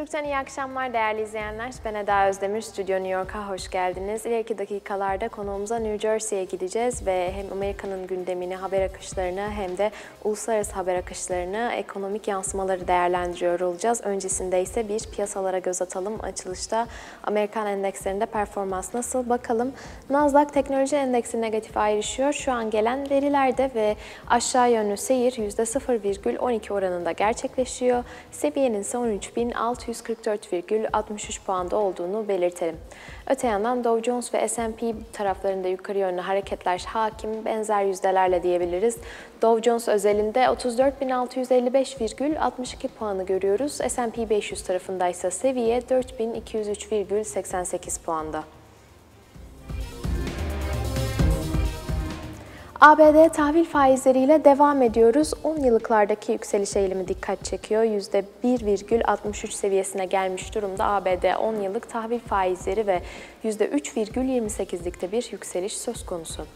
Türk'ten iyi akşamlar değerli izleyenler. Ben Eda Özdemir, Stüdyo New York'a hoş geldiniz. İleriki dakikalarda konuğumuza New Jersey'ye gideceğiz ve hem Amerika'nın gündemini, haber akışlarını hem de uluslararası haber akışlarını, ekonomik yansımaları değerlendiriyor olacağız. Öncesinde ise bir piyasalara göz atalım. Açılışta Amerikan endekslerinde performans nasıl bakalım. Nasdaq Teknoloji Endeksi negatif ayrışıyor. Şu an gelen verilerde ve aşağı yönlü seyir %0,12 oranında gerçekleşiyor. Seviyenin ise 13.644,63 puanda olduğunu belirtelim. Öte yandan Dow Jones ve S&P taraflarında yukarı yönlü hareketler hakim benzer yüzdelerle diyebiliriz. Dow Jones özelinde 34.655,62 puanı görüyoruz. S&P 500 tarafında ise seviye 4.203,88 puanda. ABD tahvil faizleriyle devam ediyoruz. 10 yıllıklardaki yükseliş eğilimi dikkat çekiyor. %1,63 seviyesine gelmiş durumda ABD 10 yıllık tahvil faizleri ve %3,28'likte bir yükseliş söz konusu.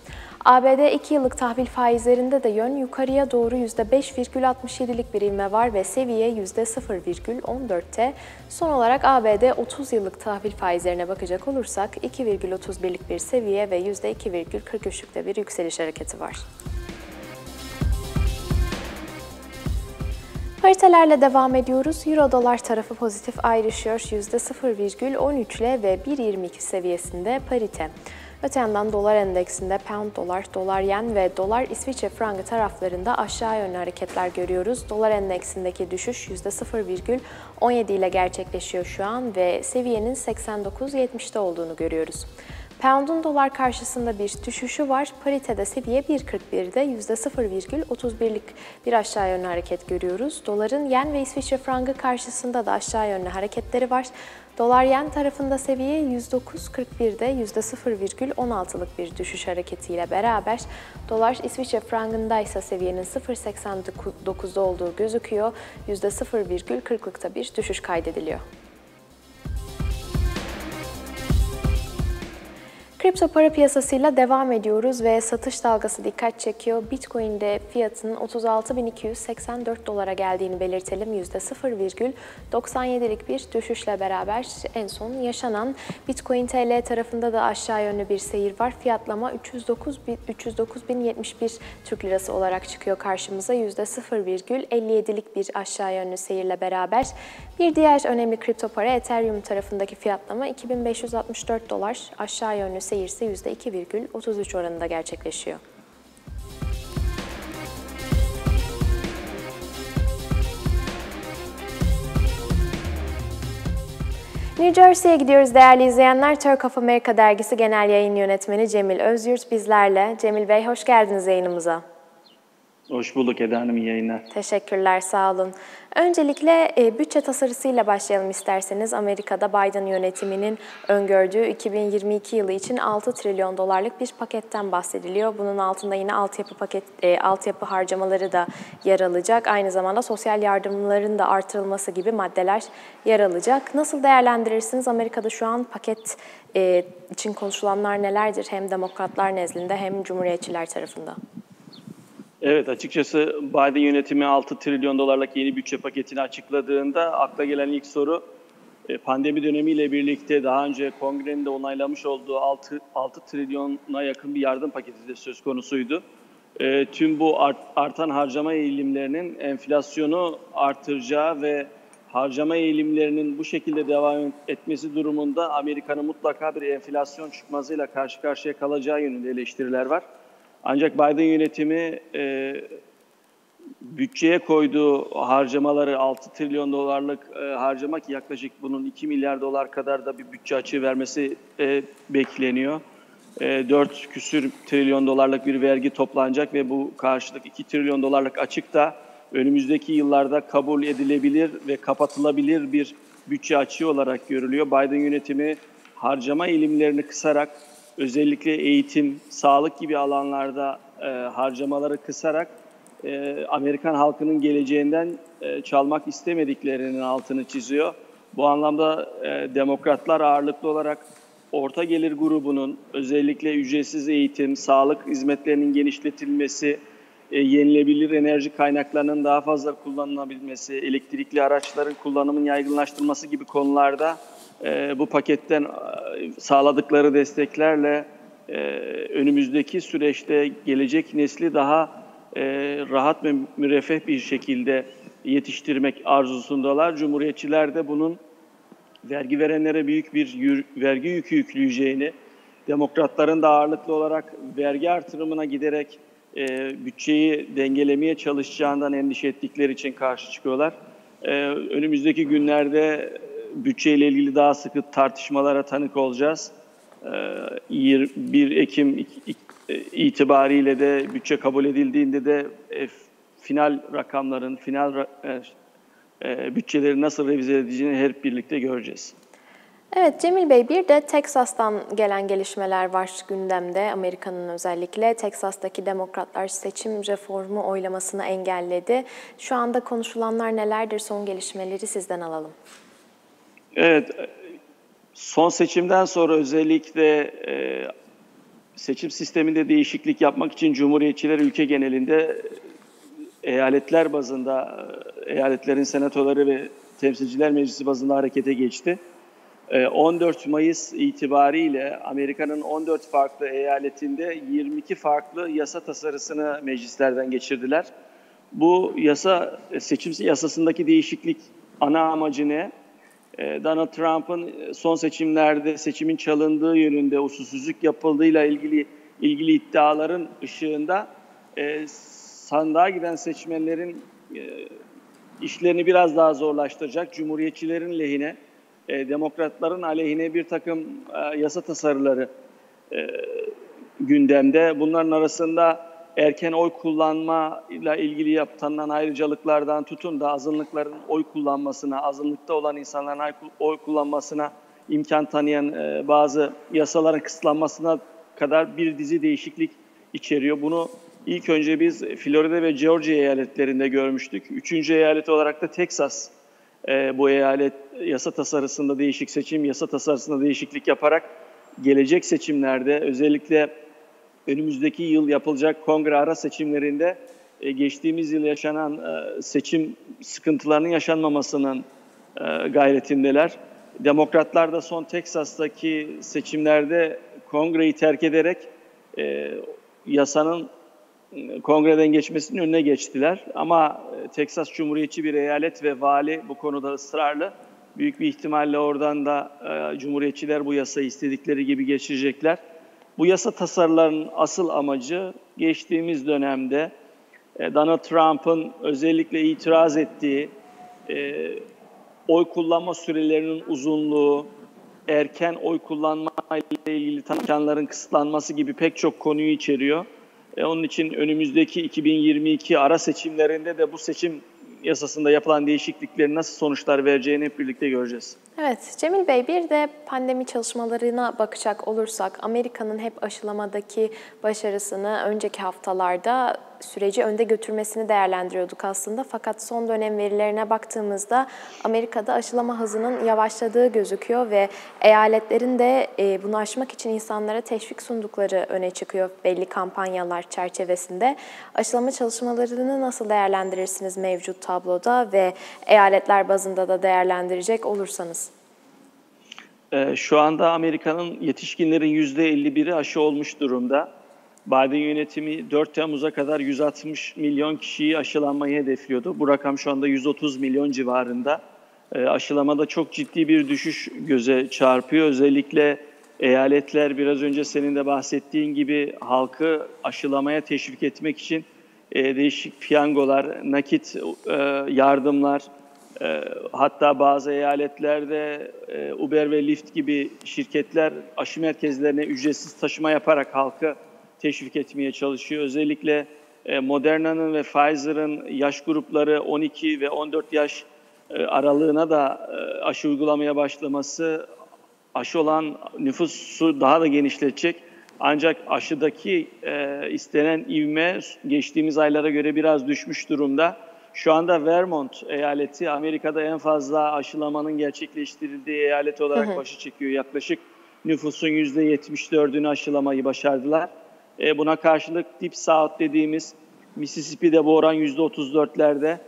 ABD 2 yıllık tahvil faizlerinde de yön yukarıya doğru %5,67'lik bir ivme var ve seviye %0,14'te. Son olarak ABD 30 yıllık tahvil faizlerine bakacak olursak 2,31'lik bir seviye ve %2,43'lükte bir yükseliş hareketi var. Paritelerle devam ediyoruz. Euro dolar tarafı pozitif ayrışıyor. %0,13 ile ve 1,22 seviyesinde parite. Öte yandan dolar endeksinde pound dolar, dolar yen ve dolar İsviçre frangı taraflarında aşağı yönlü hareketler görüyoruz. Dolar endeksindeki düşüş %0,17 ile gerçekleşiyor şu an ve seviyenin 89.70'te olduğunu görüyoruz. Pound'un dolar karşısında bir düşüşü var. Paritede seviye 1.41'de %0,31'lik bir aşağı yönlü hareket görüyoruz. Doların yen ve İsviçre frangı karşısında da aşağı yönlü hareketleri var. Dolar yen tarafında seviye 109.41'de %0,16'lık bir düşüş hareketiyle beraber dolar İsviçre frangında ise seviyenin 0.89'da olduğu gözüküyor. %0,40'lıkta bir düşüş kaydediliyor. Kripto para piyasasıyla devam ediyoruz ve satış dalgası dikkat çekiyor. Bitcoin'de fiyatının 36.284 dolara geldiğini belirtelim. %0,97'lik bir düşüşle beraber en son yaşanan Bitcoin TL tarafında da aşağı yönlü bir seyir var. Fiyatlama 309.071 Türk Lirası olarak çıkıyor karşımıza. %0,57'lik bir aşağı yönlü seyirle beraber. Bir diğer önemli kripto para Ethereum tarafındaki fiyatlama 2564 dolar aşağı yönlü seyir seyirse %2,33 oranında gerçekleşiyor. New Jersey'ye gidiyoruz değerli izleyenler. Turk of America dergisi genel yayın yönetmeni Cemil Özyurt bizlerle. Cemil Bey hoş geldiniz yayınımıza. Hoş bulduk Eda Hanım, iyi yayınlar. Teşekkürler, sağ olun. Öncelikle e, bütçe tasarısıyla başlayalım isterseniz. Amerika'da Biden yönetiminin öngördüğü 2022 yılı için 6 trilyon dolarlık bir paketten bahsediliyor. Bunun altında yine altyapı paket e, altyapı harcamaları da yer alacak. Aynı zamanda sosyal yardımların da artırılması gibi maddeler yer alacak. Nasıl değerlendirirsiniz? Amerika'da şu an paket e, için konuşulanlar nelerdir? Hem demokratlar nezdinde hem cumhuriyetçiler tarafında. Evet açıkçası Biden yönetimi 6 trilyon dolarlık yeni bütçe paketini açıkladığında akla gelen ilk soru e, pandemi dönemiyle birlikte daha önce kongrenin de onaylamış olduğu 6, 6 trilyona yakın bir yardım paketi de söz konusuydu. E, tüm bu art, artan harcama eğilimlerinin enflasyonu artıracağı ve harcama eğilimlerinin bu şekilde devam etmesi durumunda Amerika'nın mutlaka bir enflasyon çıkmazıyla karşı karşıya kalacağı yönünde eleştiriler var. Ancak Biden yönetimi e, bütçeye koyduğu harcamaları 6 trilyon dolarlık e, harcamak yaklaşık bunun 2 milyar dolar kadar da bir bütçe açığı vermesi e, bekleniyor. E, 4 küsür trilyon dolarlık bir vergi toplanacak ve bu karşılık 2 trilyon dolarlık açık da önümüzdeki yıllarda kabul edilebilir ve kapatılabilir bir bütçe açığı olarak görülüyor. Biden yönetimi harcama eğilimlerini kısarak özellikle eğitim, sağlık gibi alanlarda e, harcamaları kısarak e, Amerikan halkının geleceğinden e, çalmak istemediklerinin altını çiziyor. Bu anlamda e, demokratlar ağırlıklı olarak orta gelir grubunun özellikle ücretsiz eğitim, sağlık hizmetlerinin genişletilmesi, e, yenilebilir enerji kaynaklarının daha fazla kullanılabilmesi, elektrikli araçların kullanımın yaygınlaştırılması gibi konularda e, bu paketten sağladıkları desteklerle e, önümüzdeki süreçte gelecek nesli daha e, rahat ve müreffeh bir şekilde yetiştirmek arzusundalar. Cumhuriyetçiler de bunun vergi verenlere büyük bir vergi yükü yükleyeceğini, demokratların da ağırlıklı olarak vergi artırımına giderek e, bütçeyi dengelemeye çalışacağından endişe ettikleri için karşı çıkıyorlar. Önümüzdeki günlerde bütçeyle ilgili daha sıkı tartışmalara tanık olacağız. E, 1 Ekim e, itibariyle de bütçe kabul edildiğinde de e, final rakamların, final e, e, bütçeleri nasıl revize edeceğini hep birlikte göreceğiz. Evet Cemil Bey bir de Teksas'tan gelen gelişmeler var gündemde. Amerika'nın özellikle Teksas'taki demokratlar seçim reformu oylamasını engelledi. Şu anda konuşulanlar nelerdir? Son gelişmeleri sizden alalım. Evet, son seçimden sonra özellikle e, seçim sisteminde değişiklik yapmak için Cumhuriyetçiler ülke genelinde eyaletler bazında, eyaletlerin senatoları ve temsilciler meclisi bazında harekete geçti. 14 Mayıs itibariyle Amerika'nın 14 farklı eyaletinde 22 farklı yasa tasarısını meclislerden geçirdiler. Bu yasa seçim yasasındaki değişiklik ana amacı ne? Ee, Donald Trump'ın son seçimlerde seçimin çalındığı yönünde usulsüzlük yapıldığıyla ilgili ilgili iddiaların ışığında e, sandığa giden seçmenlerin e, işlerini biraz daha zorlaştıracak, cumhuriyetçilerin lehine, e, demokratların aleyhine bir takım e, yasa tasarıları e, gündemde. Bunların arasında erken oy kullanma ile ilgili yapılan ayrıcalıklardan tutun da azınlıkların oy kullanmasına, azınlıkta olan insanların oy kullanmasına imkan tanıyan e, bazı yasaların kısıtlanmasına kadar bir dizi değişiklik içeriyor. Bunu ilk önce biz Florida ve Georgia eyaletlerinde görmüştük. Üçüncü eyalet olarak da Texas e, bu eyalet yasa tasarısında değişik seçim, yasa tasarısında değişiklik yaparak gelecek seçimlerde özellikle önümüzdeki yıl yapılacak kongre ara seçimlerinde e, geçtiğimiz yıl yaşanan e, seçim sıkıntılarının yaşanmamasının e, gayretindeler. Demokratlar da son Teksas'taki seçimlerde kongreyi terk ederek yasanın kongreden geçmesinin önüne geçtiler. Ama Teksas Cumhuriyetçi bir eyalet ve vali bu konuda ısrarlı. Büyük bir ihtimalle oradan da Cumhuriyetçiler bu yasayı istedikleri gibi geçirecekler. Bu yasa tasarılarının asıl amacı geçtiğimiz dönemde e, Donald Trump'ın özellikle itiraz ettiği e, oy kullanma sürelerinin uzunluğu, erken oy kullanma ile ilgili imkanların kısıtlanması gibi pek çok konuyu içeriyor. E, onun için önümüzdeki 2022 ara seçimlerinde de bu seçim yasasında yapılan değişikliklerin nasıl sonuçlar vereceğini hep birlikte göreceğiz. Evet, Cemil Bey bir de pandemi çalışmalarına bakacak olursak Amerika'nın hep aşılamadaki başarısını önceki haftalarda süreci önde götürmesini değerlendiriyorduk aslında. Fakat son dönem verilerine baktığımızda Amerika'da aşılama hızının yavaşladığı gözüküyor ve eyaletlerin de e, bunu aşmak için insanlara teşvik sundukları öne çıkıyor belli kampanyalar çerçevesinde. Aşılama çalışmalarını nasıl değerlendirirsiniz mevcut tabloda ve eyaletler bazında da değerlendirecek olursanız? Ee, şu anda Amerika'nın yetişkinlerin %51'i aşı olmuş durumda. Biden yönetimi 4 Temmuz'a kadar 160 milyon kişiyi aşılanmayı hedefliyordu. Bu rakam şu anda 130 milyon civarında. E, aşılamada çok ciddi bir düşüş göze çarpıyor. Özellikle eyaletler biraz önce senin de bahsettiğin gibi halkı aşılamaya teşvik etmek için e, değişik piyangolar, nakit e, yardımlar, e, hatta bazı eyaletlerde Uber ve Lyft gibi şirketler aşı merkezlerine ücretsiz taşıma yaparak halkı teşvik etmeye çalışıyor. Özellikle e, Moderna'nın ve Pfizer'ın yaş grupları 12 ve 14 yaş e, aralığına da e, aşı uygulamaya başlaması aşı olan nüfusu daha da genişletecek. Ancak aşıdaki istenen ivme geçtiğimiz aylara göre biraz düşmüş durumda. Şu anda Vermont eyaleti Amerika'da en fazla aşılamanın gerçekleştirildiği eyalet olarak hı hı. başı çekiyor. Yaklaşık nüfusun %74'ünü aşılamayı başardılar. E, buna karşılık Deep South dediğimiz Mississippi'de bu oran %34'lerde.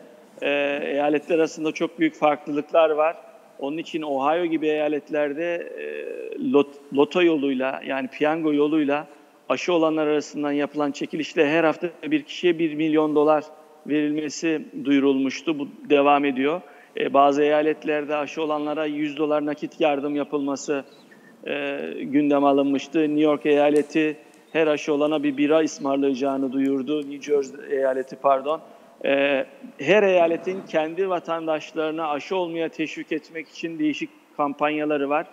E, eyaletler arasında çok büyük farklılıklar var. Onun için Ohio gibi eyaletlerde e, lot, loto yoluyla yani piyango yoluyla aşı olanlar arasından yapılan çekilişle her hafta bir kişiye 1 milyon dolar verilmesi duyurulmuştu. Bu devam ediyor. E, bazı eyaletlerde aşı olanlara 100 dolar nakit yardım yapılması e, gündem alınmıştı. New York eyaleti her aşı olana bir bira ısmarlayacağını duyurdu. New Jersey eyaleti pardon. E, her eyaletin kendi vatandaşlarına aşı olmaya teşvik etmek için değişik kampanyaları var.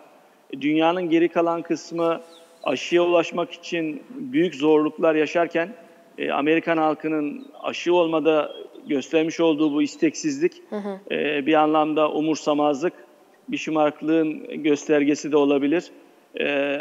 Dünyanın geri kalan kısmı aşıya ulaşmak için büyük zorluklar yaşarken e, Amerikan halkının aşı olmada göstermiş olduğu bu isteksizlik hı hı. E, bir anlamda umursamazlık, bir şımarıklığın göstergesi de olabilir. E,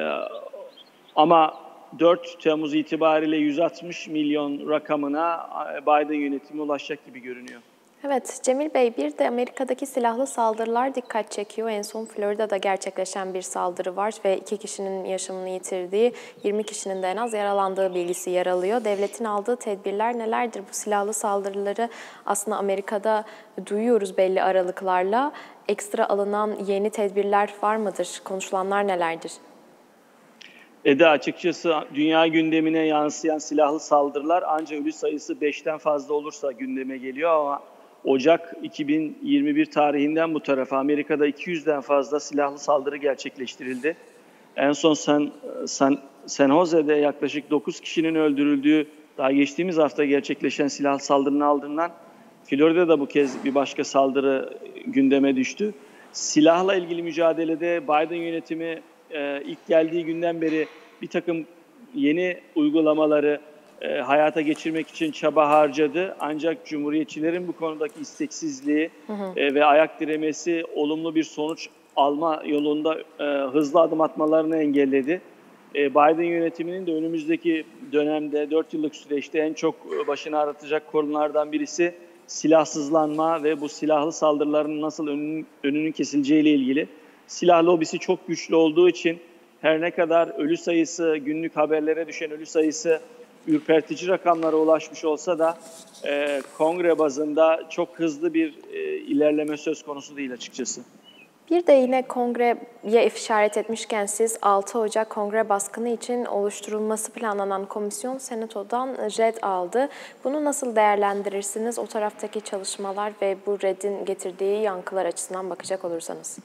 ama 4 Temmuz itibariyle 160 milyon rakamına e, Biden yönetimi ulaşacak gibi görünüyor. Evet Cemil Bey bir de Amerika'daki silahlı saldırılar dikkat çekiyor. En son Florida'da gerçekleşen bir saldırı var ve iki kişinin yaşamını yitirdiği, 20 kişinin de en az yaralandığı bilgisi yer alıyor. Devletin aldığı tedbirler nelerdir? Bu silahlı saldırıları aslında Amerika'da duyuyoruz belli aralıklarla. Ekstra alınan yeni tedbirler var mıdır? Konuşulanlar nelerdir? Eda açıkçası dünya gündemine yansıyan silahlı saldırılar ancak ölü sayısı 5'ten fazla olursa gündeme geliyor ama Ocak 2021 tarihinden bu tarafa Amerika'da 200'den fazla silahlı saldırı gerçekleştirildi. En son San, San, San Jose'de yaklaşık 9 kişinin öldürüldüğü daha geçtiğimiz hafta gerçekleşen silahlı saldırının ardından Florida'da bu kez bir başka saldırı gündeme düştü. Silahla ilgili mücadelede Biden yönetimi e, ilk geldiği günden beri bir takım yeni uygulamaları e, hayata geçirmek için çaba harcadı. Ancak Cumhuriyetçilerin bu konudaki isteksizliği hı hı. E, ve ayak diremesi olumlu bir sonuç alma yolunda e, hızlı adım atmalarını engelledi. E, Biden yönetiminin de önümüzdeki dönemde 4 yıllık süreçte en çok başını ağrıtacak konulardan birisi silahsızlanma ve bu silahlı saldırıların nasıl önünün, önünün kesileceği ile ilgili. Silah lobisi çok güçlü olduğu için her ne kadar ölü sayısı, günlük haberlere düşen ölü sayısı ürpertici rakamlara ulaşmış olsa da e, kongre bazında çok hızlı bir e, ilerleme söz konusu değil açıkçası. Bir de yine kongreye işaret etmişken siz 6 Ocak kongre baskını için oluşturulması planlanan komisyon senatodan red aldı. Bunu nasıl değerlendirirsiniz o taraftaki çalışmalar ve bu redin getirdiği yankılar açısından bakacak olursanız?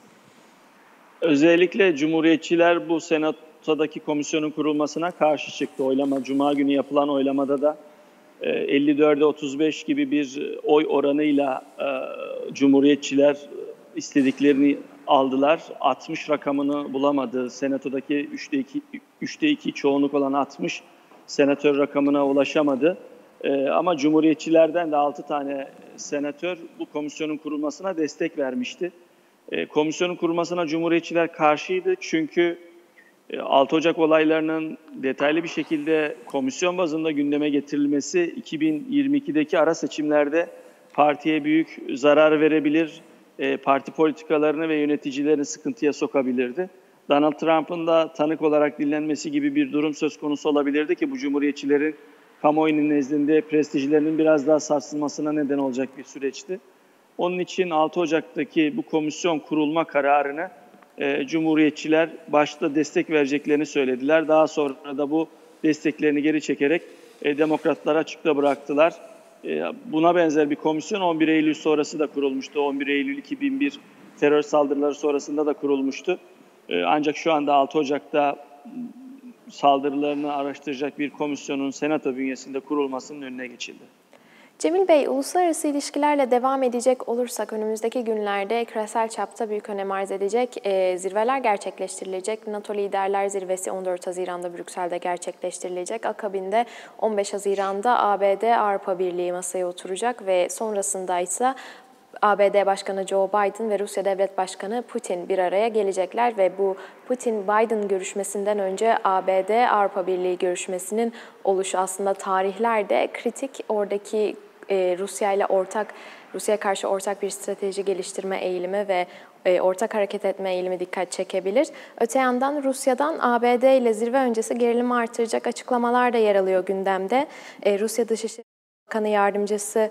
Özellikle Cumhuriyetçiler bu senatodaki komisyonun kurulmasına karşı çıktı. Oylama, Cuma günü yapılan oylamada da 54'e 35 gibi bir oy oranıyla e, Cumhuriyetçiler istediklerini aldılar. 60 rakamını bulamadı. Senatodaki 3'te 2, 3'te 2 çoğunluk olan 60 senatör rakamına ulaşamadı. Ee, ama Cumhuriyetçilerden de 6 tane senatör bu komisyonun kurulmasına destek vermişti. Ee, komisyonun kurulmasına Cumhuriyetçiler karşıydı çünkü 6 e, Ocak olaylarının detaylı bir şekilde komisyon bazında gündeme getirilmesi 2022'deki ara seçimlerde partiye büyük zarar verebilir, e, parti politikalarını ve yöneticilerini sıkıntıya sokabilirdi. Donald Trump'ın da tanık olarak dinlenmesi gibi bir durum söz konusu olabilirdi ki bu cumhuriyetçilerin kamuoyunun nezdinde prestijlerinin biraz daha sarsılmasına neden olacak bir süreçti. Onun için 6 Ocak'taki bu komisyon kurulma kararını e, Cumhuriyetçiler başta destek vereceklerini söylediler. Daha sonra da bu desteklerini geri çekerek e, demokratlara açıkta bıraktılar. E, buna benzer bir komisyon 11 Eylül sonrası da kurulmuştu. 11 Eylül 2001 terör saldırıları sonrasında da kurulmuştu. E, ancak şu anda 6 Ocak'ta saldırılarını araştıracak bir komisyonun senato bünyesinde kurulmasının önüne geçildi. Cemil Bey, uluslararası ilişkilerle devam edecek olursak önümüzdeki günlerde küresel çapta büyük önem arz edecek e, zirveler gerçekleştirilecek. NATO Liderler Zirvesi 14 Haziran'da Brüksel'de gerçekleştirilecek. Akabinde 15 Haziran'da ABD Avrupa Birliği masaya oturacak ve sonrasında ise ABD Başkanı Joe Biden ve Rusya Devlet Başkanı Putin bir araya gelecekler ve bu Putin-Biden görüşmesinden önce ABD-Avrupa Birliği görüşmesinin oluşu aslında tarihlerde kritik oradaki e, Rusya ile ortak Rusya'ya karşı ortak bir strateji geliştirme eğilimi ve e, ortak hareket etme eğilimi dikkat çekebilir. Öte yandan Rusya'dan ABD ile zirve öncesi gerilimi artıracak açıklamalar da yer alıyor gündemde. E, Rusya Dışişleri Bakanı Yardımcısı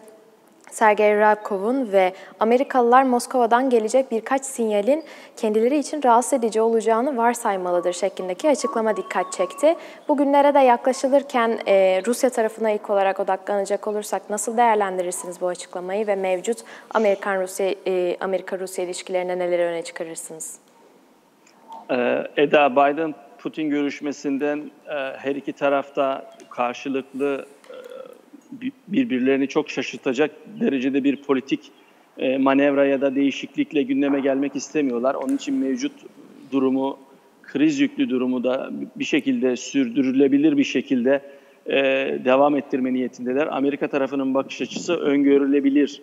Sergey Rabkov'un ve Amerikalılar Moskova'dan gelecek birkaç sinyalin kendileri için rahatsız edici olacağını varsaymalıdır şeklindeki açıklama dikkat çekti. Bugünlere de yaklaşılırken e, Rusya tarafına ilk olarak odaklanacak olursak nasıl değerlendirirsiniz bu açıklamayı ve mevcut Amerikan-Rusya e, Amerika-Rusya ilişkilerine neleri öne çıkarırsınız? Ee, Eda Biden Putin görüşmesinden e, her iki tarafta karşılıklı birbirlerini çok şaşırtacak derecede bir politik e, manevra ya da değişiklikle gündeme gelmek istemiyorlar. Onun için mevcut durumu, kriz yüklü durumu da bir şekilde sürdürülebilir bir şekilde e, devam ettirme niyetindeler. Amerika tarafının bakış açısı öngörülebilir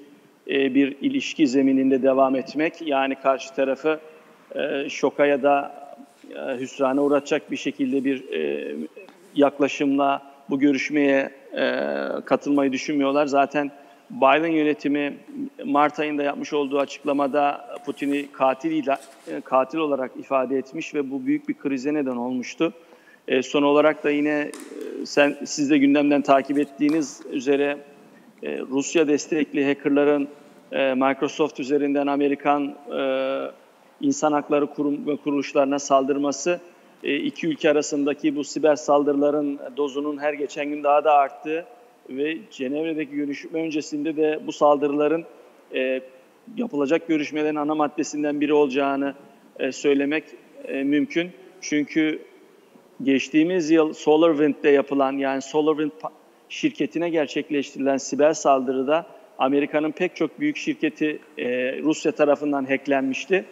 e, bir ilişki zemininde devam etmek. Yani karşı tarafı şoka ya da hüsrana uğratacak bir şekilde bir yaklaşımla bu görüşmeye e, katılmayı düşünmüyorlar. Zaten Biden yönetimi Mart ayında yapmış olduğu açıklamada Putin'i katil e, katil olarak ifade etmiş ve bu büyük bir krize neden olmuştu. E, son olarak da yine e, sen siz de gündemden takip ettiğiniz üzere e, Rusya destekli hackerların e, Microsoft üzerinden Amerikan e, insan hakları kurum ve kuruluşlarına saldırması iki ülke arasındaki bu siber saldırıların dozunun her geçen gün daha da arttığı ve Cenevre'deki görüşme öncesinde de bu saldırıların e, yapılacak görüşmelerin ana maddesinden biri olacağını e, söylemek mümkün. Çünkü geçtiğimiz yıl SolarWind'de yapılan yani SolarWind şirketine gerçekleştirilen siber saldırıda Amerika'nın pek çok büyük şirketi Rusya tarafından hacklenmişti.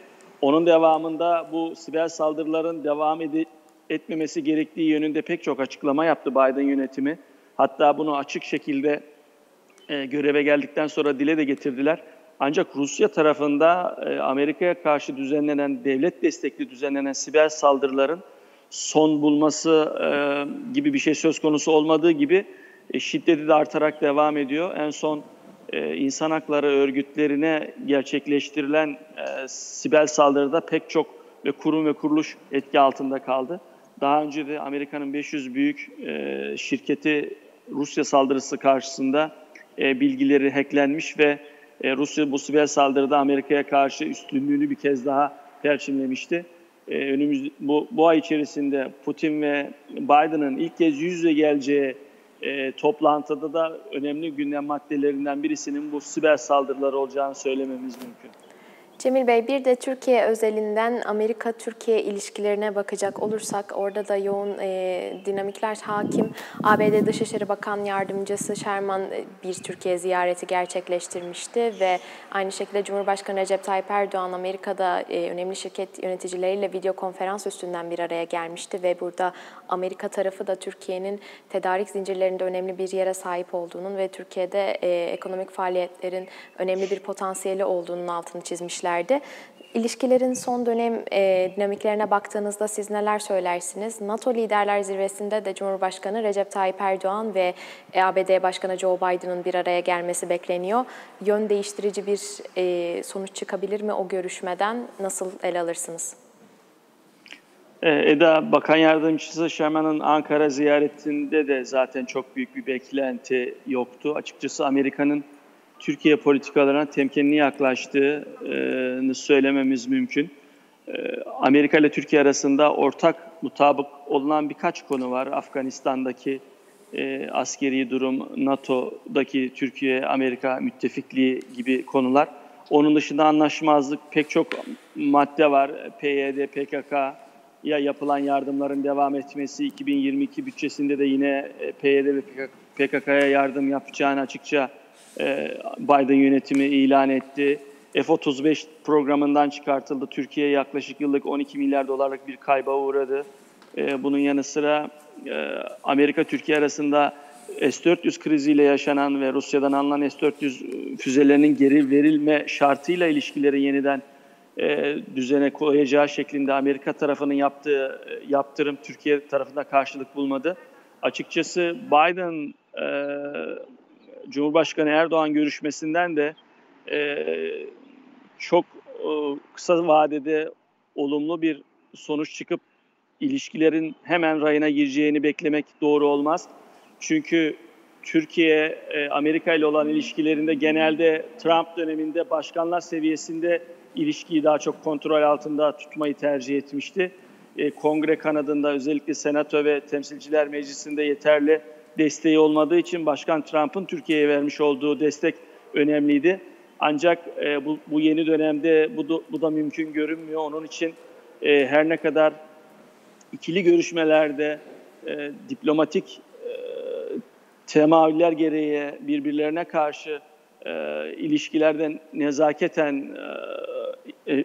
Onun devamında bu siber saldırıların devam ed- etmemesi gerektiği yönünde pek çok açıklama yaptı Biden yönetimi. Hatta bunu açık şekilde e, göreve geldikten sonra dile de getirdiler. Ancak Rusya tarafında e, Amerika'ya karşı düzenlenen, devlet destekli düzenlenen siber saldırıların son bulması e, gibi bir şey söz konusu olmadığı gibi e, şiddeti de artarak devam ediyor. En son e, insan hakları örgütlerine gerçekleştirilen e, sibel saldırıda pek çok ve kurum ve kuruluş etki altında kaldı. Daha önce de Amerika'nın 500 büyük e, şirketi Rusya saldırısı karşısında e, bilgileri hacklenmiş ve e, Rusya bu siber saldırıda Amerika'ya karşı üstünlüğünü bir kez daha perçinlemişti. E, önümüz bu, bu ay içerisinde Putin ve Biden'ın ilk kez yüz yüze geleceği e, toplantıda da önemli gündem maddelerinden birisinin bu siber saldırılar olacağını söylememiz mümkün. Cemil Bey bir de Türkiye özelinden Amerika-Türkiye ilişkilerine bakacak olursak orada da yoğun e, dinamikler hakim. ABD Dışişleri Bakan Yardımcısı Sherman e, bir Türkiye ziyareti gerçekleştirmişti ve aynı şekilde Cumhurbaşkanı Recep Tayyip Erdoğan Amerika'da e, önemli şirket yöneticileriyle video konferans üstünden bir araya gelmişti ve burada Amerika tarafı da Türkiye'nin tedarik zincirlerinde önemli bir yere sahip olduğunun ve Türkiye'de e, ekonomik faaliyetlerin önemli bir potansiyeli olduğunun altını çizmişler ülkelerde. İlişkilerin son dönem e, dinamiklerine baktığınızda siz neler söylersiniz? NATO Liderler Zirvesi'nde de Cumhurbaşkanı Recep Tayyip Erdoğan ve ABD Başkanı Joe Biden'ın bir araya gelmesi bekleniyor. Yön değiştirici bir e, sonuç çıkabilir mi o görüşmeden? Nasıl ele alırsınız? E, Eda Bakan Yardımcısı Sherman'ın Ankara ziyaretinde de zaten çok büyük bir beklenti yoktu. Açıkçası Amerika'nın Türkiye politikalarına temkinli yaklaştığını söylememiz mümkün. Ee, Amerika ile Türkiye arasında ortak mutabık olunan birkaç konu var. Afganistan'daki e, askeri durum, NATO'daki Türkiye-Amerika müttefikliği gibi konular. Onun dışında anlaşmazlık pek çok madde var. PYD, PKK'ya yapılan yardımların devam etmesi, 2022 bütçesinde de yine e, PYD ve PKK'ya yardım yapacağını açıkça Biden yönetimi ilan etti. F-35 programından çıkartıldı. Türkiye yaklaşık yıllık 12 milyar dolarlık bir kayba uğradı. E, bunun yanı sıra e, Amerika-Türkiye arasında S-400 kriziyle yaşanan ve Rusya'dan alınan S-400 füzelerinin geri verilme şartıyla ilişkileri yeniden düzene koyacağı şeklinde Amerika tarafının yaptığı yaptırım Türkiye tarafında karşılık bulmadı. Açıkçası Biden Cumhurbaşkanı Erdoğan görüşmesinden de e, çok e, kısa vadede olumlu bir sonuç çıkıp ilişkilerin hemen rayına gireceğini beklemek doğru olmaz. Çünkü Türkiye e, Amerika ile olan ilişkilerinde genelde Trump döneminde başkanlar seviyesinde ilişkiyi daha çok kontrol altında tutmayı tercih etmişti. E, kongre kanadında özellikle Senato ve Temsilciler Meclisi'nde yeterli desteği olmadığı için Başkan Trump'ın Türkiye'ye vermiş olduğu destek önemliydi. Ancak e, bu, bu yeni dönemde bu da, bu da mümkün görünmüyor. Onun için e, her ne kadar ikili görüşmelerde e, diplomatik e, temayüller gereği birbirlerine karşı e, ilişkilerden nezaketen e, e,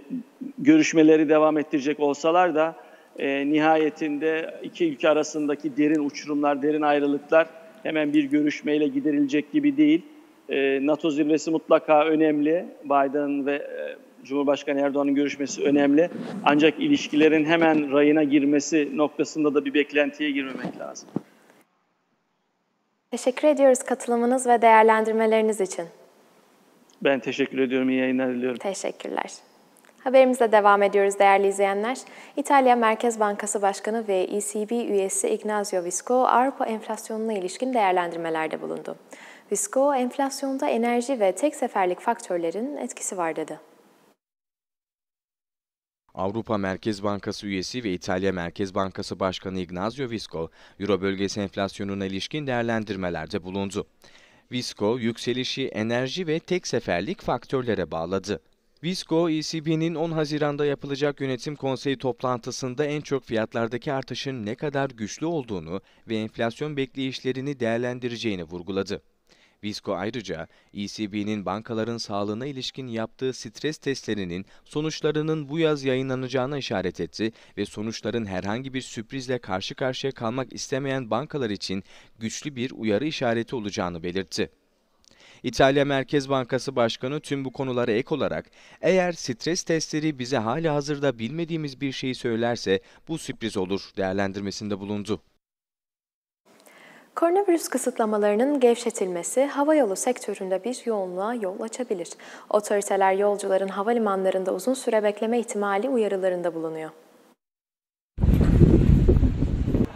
görüşmeleri devam ettirecek olsalar da e, nihayetinde iki ülke arasındaki derin uçurumlar, derin ayrılıklar hemen bir görüşmeyle giderilecek gibi değil. E, NATO zirvesi mutlaka önemli. Biden ve e, Cumhurbaşkanı Erdoğan'ın görüşmesi önemli. Ancak ilişkilerin hemen rayına girmesi noktasında da bir beklentiye girmemek lazım. Teşekkür ediyoruz katılımınız ve değerlendirmeleriniz için. Ben teşekkür ediyorum. İyi yayınlar diliyorum. Teşekkürler. Haberimizle devam ediyoruz değerli izleyenler. İtalya Merkez Bankası Başkanı ve ECB üyesi Ignazio Visco, Avrupa enflasyonuna ilişkin değerlendirmelerde bulundu. Visco, enflasyonda enerji ve tek seferlik faktörlerin etkisi var dedi. Avrupa Merkez Bankası üyesi ve İtalya Merkez Bankası Başkanı Ignazio Visco, Euro bölgesi enflasyonuna ilişkin değerlendirmelerde bulundu. Visco, yükselişi enerji ve tek seferlik faktörlere bağladı. Visco, ECB'nin 10 Haziran'da yapılacak yönetim konseyi toplantısında en çok fiyatlardaki artışın ne kadar güçlü olduğunu ve enflasyon bekleyişlerini değerlendireceğini vurguladı. Visco ayrıca ECB'nin bankaların sağlığına ilişkin yaptığı stres testlerinin sonuçlarının bu yaz yayınlanacağına işaret etti ve sonuçların herhangi bir sürprizle karşı karşıya kalmak istemeyen bankalar için güçlü bir uyarı işareti olacağını belirtti. İtalya Merkez Bankası Başkanı tüm bu konulara ek olarak eğer stres testleri bize hala hazırda bilmediğimiz bir şeyi söylerse bu sürpriz olur değerlendirmesinde bulundu. Koronavirüs kısıtlamalarının gevşetilmesi havayolu sektöründe bir yoğunluğa yol açabilir. Otoriteler yolcuların havalimanlarında uzun süre bekleme ihtimali uyarılarında bulunuyor.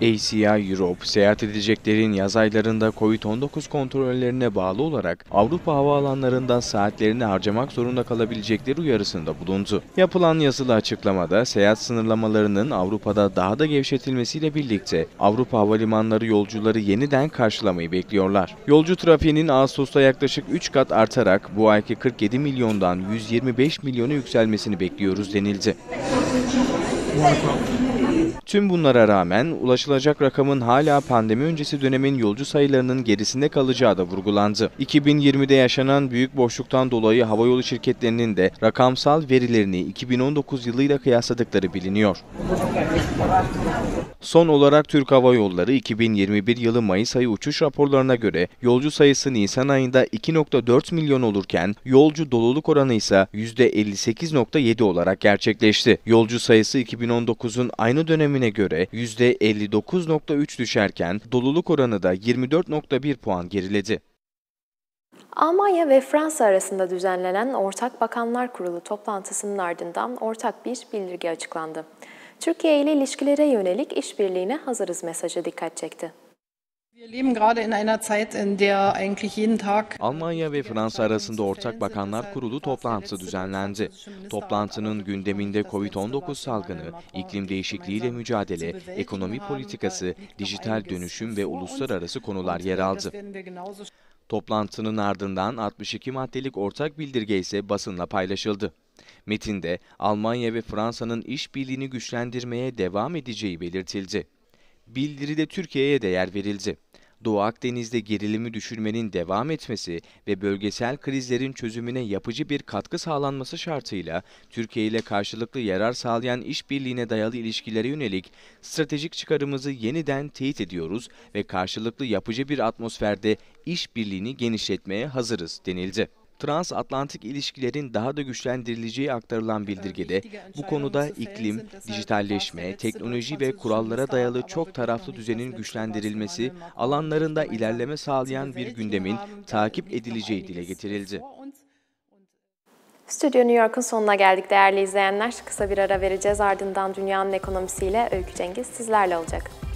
ACI Europe, seyahat edeceklerin yaz aylarında COVID-19 kontrollerine bağlı olarak Avrupa havaalanlarında saatlerini harcamak zorunda kalabilecekleri uyarısında bulundu. Yapılan yazılı açıklamada seyahat sınırlamalarının Avrupa'da daha da gevşetilmesiyle birlikte Avrupa havalimanları yolcuları yeniden karşılamayı bekliyorlar. Yolcu trafiğinin Ağustos'ta yaklaşık 3 kat artarak bu ayki 47 milyondan 125 milyona yükselmesini bekliyoruz denildi. Tüm bunlara rağmen ulaşılacak rakamın hala pandemi öncesi dönemin yolcu sayılarının gerisinde kalacağı da vurgulandı. 2020'de yaşanan büyük boşluktan dolayı havayolu şirketlerinin de rakamsal verilerini 2019 yılıyla kıyasladıkları biliniyor. Son olarak Türk Hava Yolları 2021 yılı Mayıs ayı uçuş raporlarına göre yolcu sayısı Nisan ayında 2.4 milyon olurken yolcu doluluk oranı ise %58.7 olarak gerçekleşti. Yolcu sayısı 2019'un aynı dönemine göre %59.3 düşerken doluluk oranı da 24.1 puan geriledi. Almanya ve Fransa arasında düzenlenen Ortak Bakanlar Kurulu toplantısının ardından ortak bir bildirge açıklandı. Türkiye ile ilişkilere yönelik işbirliğine hazırız mesajı dikkat çekti. Almanya ve Fransa arasında Ortak Bakanlar Kurulu toplantısı düzenlendi. Toplantının gündeminde COVID-19 salgını, iklim değişikliğiyle mücadele, ekonomi politikası, dijital dönüşüm ve uluslararası konular yer aldı. Toplantının ardından 62 maddelik ortak bildirge ise basınla paylaşıldı. Metinde Almanya ve Fransa'nın işbirliğini güçlendirmeye devam edeceği belirtildi. Bildiride Türkiye'ye de yer verildi. Doğu Akdeniz'de gerilimi düşürmenin devam etmesi ve bölgesel krizlerin çözümüne yapıcı bir katkı sağlanması şartıyla Türkiye ile karşılıklı yarar sağlayan işbirliğine dayalı ilişkilere yönelik stratejik çıkarımızı yeniden teyit ediyoruz ve karşılıklı yapıcı bir atmosferde işbirliğini genişletmeye hazırız denildi transatlantik ilişkilerin daha da güçlendirileceği aktarılan bildirgede bu konuda iklim, dijitalleşme, teknoloji ve kurallara dayalı çok taraflı düzenin güçlendirilmesi alanlarında ilerleme sağlayan bir gündemin takip edileceği dile getirildi. Stüdyo New York'un sonuna geldik değerli izleyenler. Kısa bir ara vereceğiz ardından dünyanın ekonomisiyle Öykü Cengiz sizlerle olacak.